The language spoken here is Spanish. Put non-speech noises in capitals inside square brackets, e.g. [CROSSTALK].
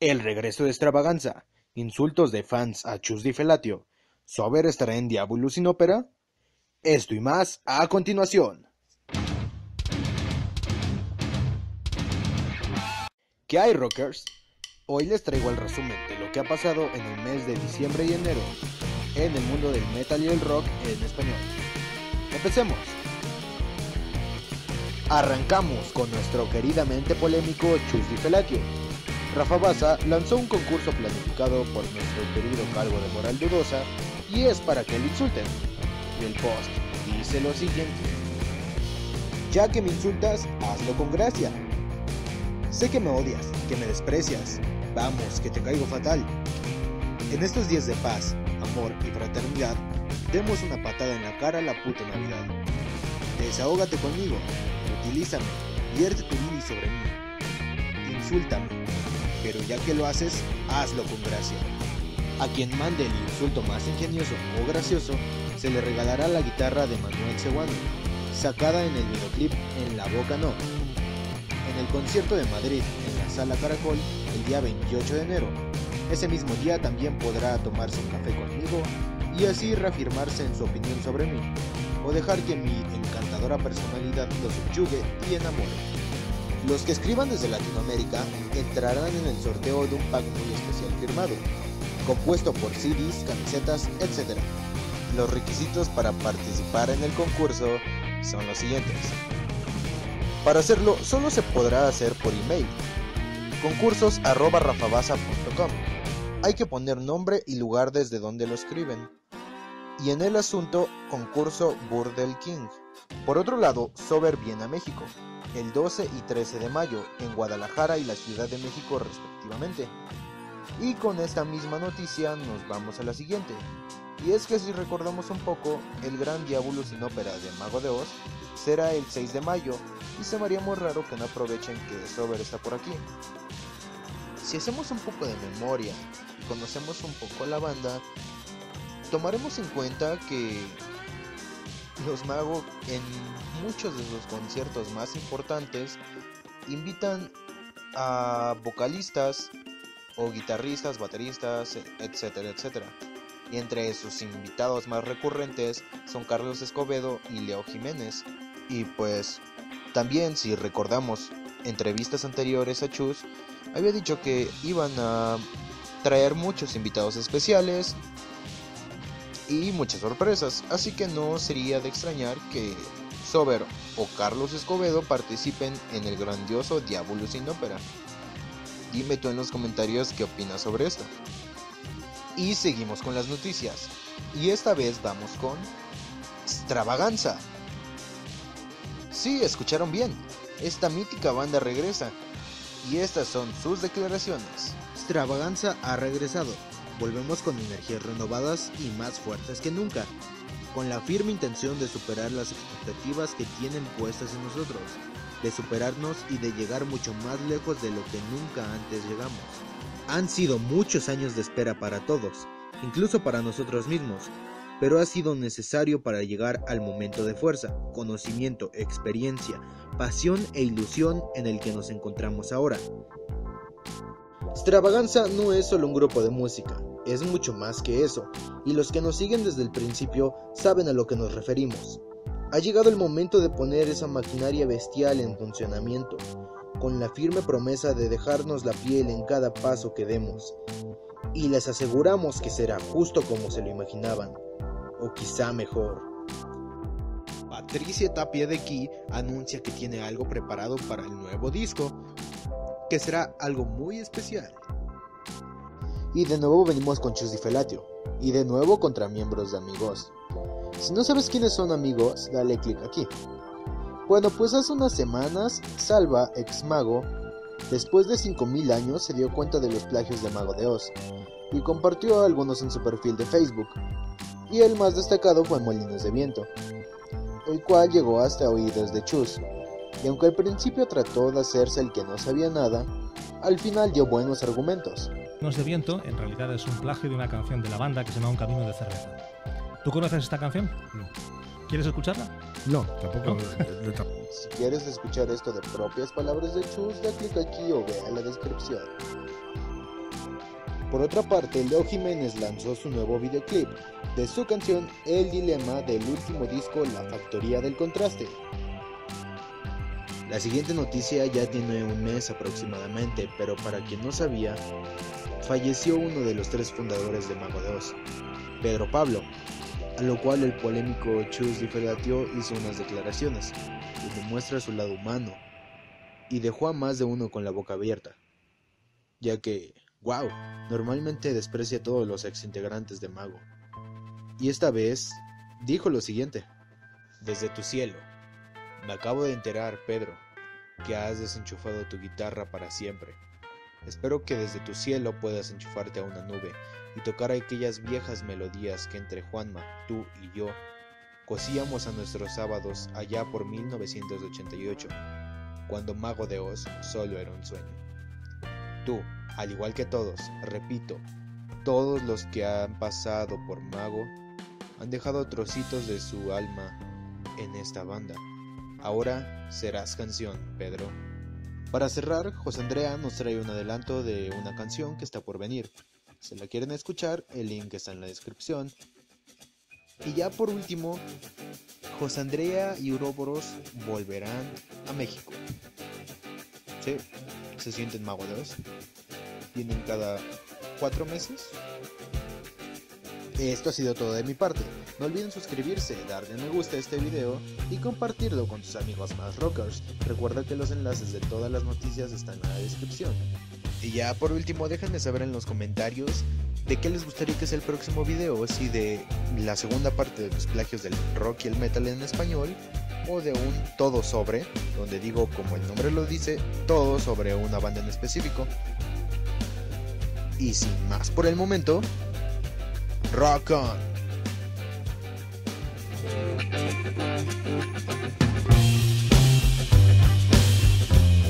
El regreso de Extravaganza, insultos de fans a Chus Di Felatio, ¿Sober estará en Diabolus sin ópera? Esto y más a continuación. ¿Qué hay, rockers? Hoy les traigo el resumen de lo que ha pasado en el mes de diciembre y enero en el mundo del metal y el rock en español. Empecemos. Arrancamos con nuestro queridamente polémico Chus Di Felatio. Rafa Baza lanzó un concurso planificado por nuestro querido calvo de moral dudosa y es para que le insulten. Y el post dice lo siguiente. Ya que me insultas, hazlo con gracia. Sé que me odias, que me desprecias. Vamos, que te caigo fatal. En estos días de paz, amor y fraternidad, demos una patada en la cara a la puta Navidad. Desahógate conmigo, utilízame, vierte tu lili sobre mí. Insúltame, pero ya que lo haces, hazlo con gracia. A quien mande el insulto más ingenioso o gracioso, se le regalará la guitarra de Manuel Cebuano, sacada en el videoclip En la Boca No, en el concierto de Madrid en la Sala Caracol el día 28 de enero. Ese mismo día también podrá tomarse un café conmigo y así reafirmarse en su opinión sobre mí, o dejar que mi encantadora personalidad lo subyugue y enamore. Los que escriban desde Latinoamérica entrarán en el sorteo de un pack muy especial firmado, compuesto por CDs, camisetas, etc. Los requisitos para participar en el concurso son los siguientes. Para hacerlo solo se podrá hacer por email. concursos@rafabasa.com. Hay que poner nombre y lugar desde donde lo escriben. Y en el asunto, concurso Burdel King. Por otro lado, Sober viene a México, el 12 y 13 de mayo, en Guadalajara y la Ciudad de México respectivamente. Y con esta misma noticia nos vamos a la siguiente. Y es que si recordamos un poco, el gran Diablo sin ópera de Mago de Oz será el 6 de mayo y se me muy raro que no aprovechen que Sober está por aquí. Si hacemos un poco de memoria y conocemos un poco la banda, tomaremos en cuenta que los Mago en muchos de sus conciertos más importantes invitan a vocalistas o guitarristas, bateristas, etcétera, etcétera. Y entre sus invitados más recurrentes son Carlos Escobedo y Leo Jiménez. Y pues también si recordamos entrevistas anteriores a Chus, había dicho que iban a traer muchos invitados especiales y muchas sorpresas, así que no sería de extrañar que Sober o Carlos Escobedo participen en el grandioso Diablo sin ópera. Dime tú en los comentarios qué opinas sobre esto. Y seguimos con las noticias. Y esta vez vamos con Extravaganza. Sí, escucharon bien. Esta mítica banda regresa. Y estas son sus declaraciones. Extravaganza ha regresado. Volvemos con energías renovadas y más fuertes que nunca. Con la firme intención de superar las expectativas que tienen puestas en nosotros de superarnos y de llegar mucho más lejos de lo que nunca antes llegamos. Han sido muchos años de espera para todos, incluso para nosotros mismos, pero ha sido necesario para llegar al momento de fuerza, conocimiento, experiencia, pasión e ilusión en el que nos encontramos ahora. Extravaganza no es solo un grupo de música, es mucho más que eso, y los que nos siguen desde el principio saben a lo que nos referimos. Ha llegado el momento de poner esa maquinaria bestial en funcionamiento, con la firme promesa de dejarnos la piel en cada paso que demos. Y les aseguramos que será justo como se lo imaginaban, o quizá mejor. Patricia Tapia de aquí anuncia que tiene algo preparado para el nuevo disco, que será algo muy especial. Y de nuevo venimos con Chus Felatio, y de nuevo contra miembros de Amigos. Si no sabes quiénes son amigos, dale clic aquí. Bueno, pues hace unas semanas, Salva, ex mago, después de 5000 años se dio cuenta de los plagios de Mago de Oz y compartió algunos en su perfil de Facebook. Y el más destacado fue Molinos de Viento, el cual llegó hasta oídos de Chus. Y aunque al principio trató de hacerse el que no sabía nada, al final dio buenos argumentos. Molinos de Viento en realidad es un plagio de una canción de la banda que se llama Un Camino de Cerveza. ¿Tú conoces esta canción? No. ¿Quieres escucharla? No, tampoco. [LAUGHS] Si quieres escuchar esto de propias palabras de Chus, da clic aquí o vea la descripción. Por otra parte, Leo Jiménez lanzó su nuevo videoclip de su canción El Dilema del último disco La Factoría del Contraste. La siguiente noticia ya tiene un mes aproximadamente, pero para quien no sabía, falleció uno de los tres fundadores de Mago de Pedro Pablo, a lo cual el polémico Chus Di hizo unas declaraciones, donde muestra su lado humano, y dejó a más de uno con la boca abierta, ya que, wow, normalmente desprecia a todos los exintegrantes de Mago. Y esta vez dijo lo siguiente, desde tu cielo, me acabo de enterar, Pedro, que has desenchufado tu guitarra para siempre. Espero que desde tu cielo puedas enchufarte a una nube y tocar aquellas viejas melodías que entre Juanma, tú y yo cosíamos a nuestros sábados allá por 1988, cuando Mago de Oz solo era un sueño. Tú, al igual que todos, repito, todos los que han pasado por Mago han dejado trocitos de su alma en esta banda. Ahora serás canción, Pedro. Para cerrar, José Andrea nos trae un adelanto de una canción que está por venir. Si la quieren escuchar, el link está en la descripción. Y ya por último, José Andrea y Uroboros volverán a México. Sí, se sienten mago Vienen cada cuatro meses esto ha sido todo de mi parte. No olviden suscribirse, darle me gusta a este video y compartirlo con tus amigos más rockers. Recuerda que los enlaces de todas las noticias están en la descripción. Y ya por último déjenme saber en los comentarios de qué les gustaría que sea el próximo video, si de la segunda parte de los plagios del rock y el metal en español o de un todo sobre, donde digo como el nombre lo dice, todo sobre una banda en específico. Y sin más por el momento, Rock on. Thank you.